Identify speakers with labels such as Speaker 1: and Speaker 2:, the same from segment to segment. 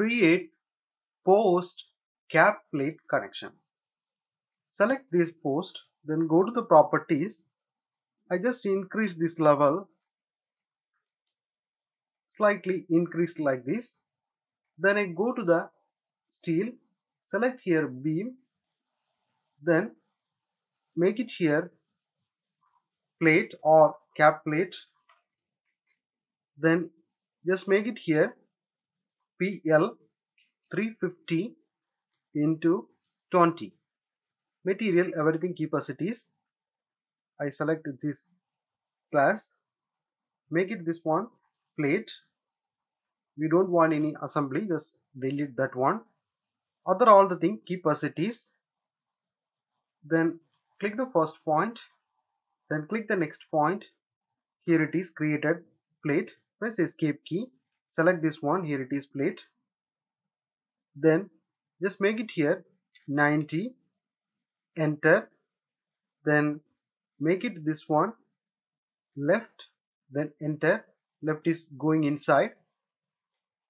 Speaker 1: create post cap plate connection. Select this post, then go to the properties. I just increase this level slightly increased like this. Then I go to the steel, select here beam, then make it here plate or cap plate. Then just make it here PL 350 into 20 material everything keep as it is. I select this class make it this one plate. We don't want any assembly just delete that one. Other all the thing keep as it is. Then click the first point. Then click the next point. Here it is created plate. Press escape key select this one. Here it is plate. Then just make it here. 90 enter. Then make it this one. Left. Then enter. Left is going inside.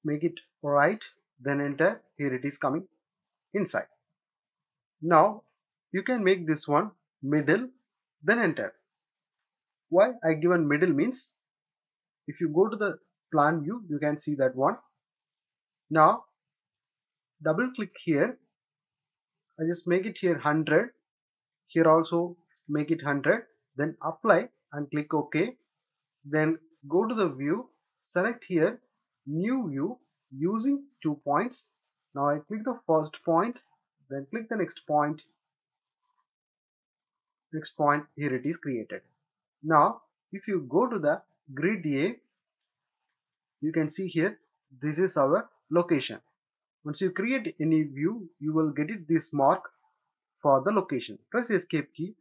Speaker 1: Make it right. Then enter. Here it is coming inside. Now you can make this one middle then enter. Why I given middle means if you go to the plan view you can see that one. Now double click here. I just make it here 100 here also make it 100 then apply and click OK. Then go to the view select here new view using two points. Now I click the first point then click the next point. Next point here it is created. Now if you go to the grid A you can see here this is our location. Once you create any view you will get it this mark for the location. Press escape key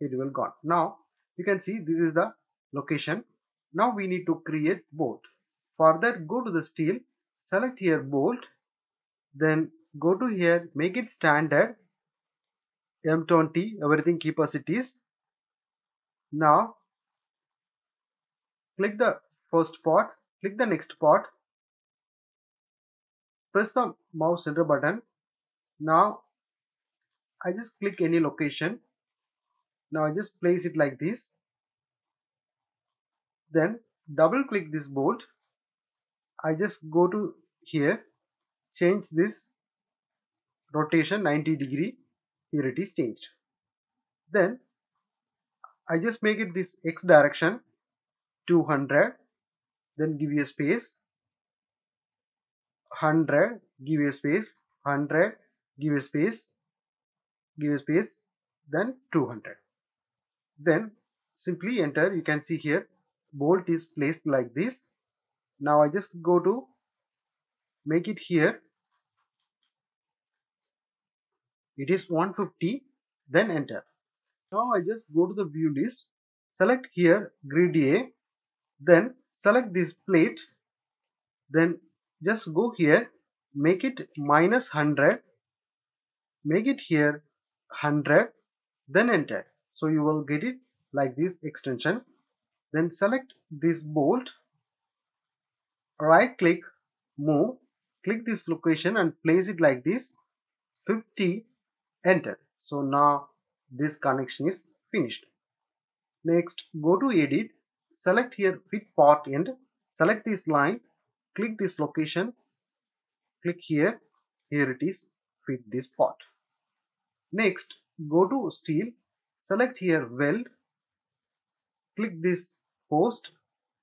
Speaker 1: it will gone. Now you can see this is the location. Now we need to create bolt. For that go to the steel select here bolt then go to here make it standard M20 everything keep as it is. Now click the first part. Click the next part. Press the mouse center button. Now I just click any location. Now I just place it like this. Then double click this bolt. I just go to here. Change this rotation 90 degree. Here it is changed. Then I just make it this X direction 200 then give you a space. 100 give you a space. 100 give you a space. give a space. then 200 then simply enter. you can see here bolt is placed like this. now I just go to make it here. it is 150 then enter. now I just go to the view list select here grid A then select this plate then just go here make it minus 100 make it here 100 then enter. So you will get it like this extension. Then select this bolt right click move click this location and place it like this 50 enter. So now this connection is finished. Next go to edit select here fit part end select this line click this location click here here it is fit this part. Next go to steel select here weld click this post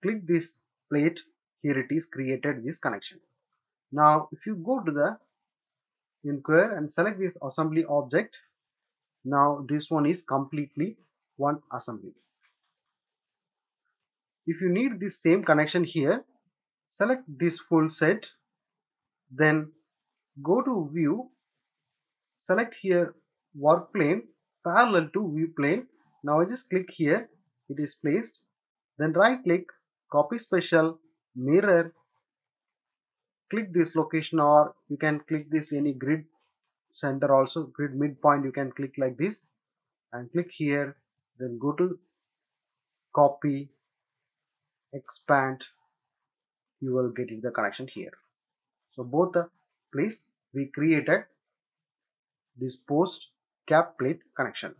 Speaker 1: click this plate here it is created this connection. Now if you go to the inquire and select this assembly object now this one is completely one assembly if you need this same connection here select this full set then go to view select here work plane parallel to view plane. Now I just click here it is placed then right click copy special mirror click this location or you can click this any grid center also grid midpoint you can click like this and click here then go to copy expand you will get in the connection here. So both the place we created this post cap plate connection